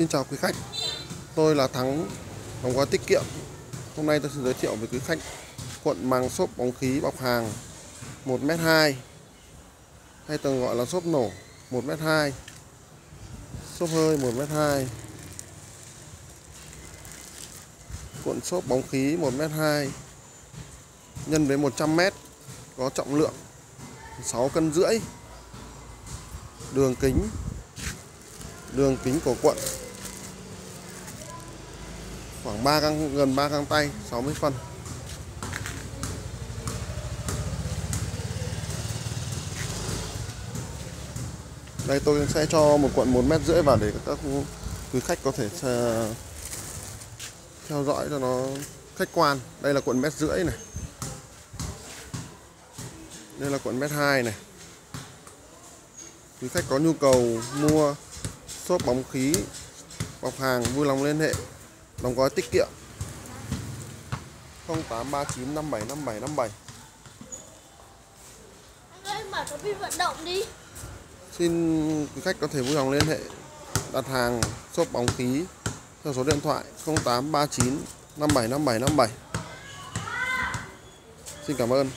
Xin chào quý khách. Tôi là Thắng bóng gói tiết kiệm. Hôm nay tôi sẽ giới thiệu với quý khách Cuộn màng xốp bóng khí bọc hàng 1m2 Hay thường gọi là xốp nổ 1m2 Xốp hơi 1m2 Cuộn xốp bóng khí 1m2 Nhân với 100m Có trọng lượng 6 cân rưỡi, Đường kính đường kính của cuộn khoảng 3 găng, gần 3 găng tay 60 phân. Đây, tôi sẽ cho một cuộn một mét rưỡi vào để các quý khách có thể ờ, theo dõi cho nó khách quan. Đây là cuộn mét rưỡi này. Đây là cuộn mét hai này. Quý khách có nhu cầu mua xốp bóng khí, bọc hàng vui lòng liên hệ đóng gói tiết kiệm. 0839 575757 Anh ơi mở cái pin vận động đi. Xin quý khách có thể vui lòng liên hệ đặt hàng shop bóng khí theo số điện thoại 0839 575757 Xin cảm ơn